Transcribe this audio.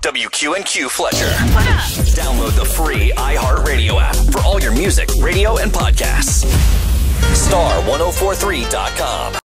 WQNQ Fletcher. Download the free iHeartRadio app for all your music, radio, and podcasts. Star1043.com.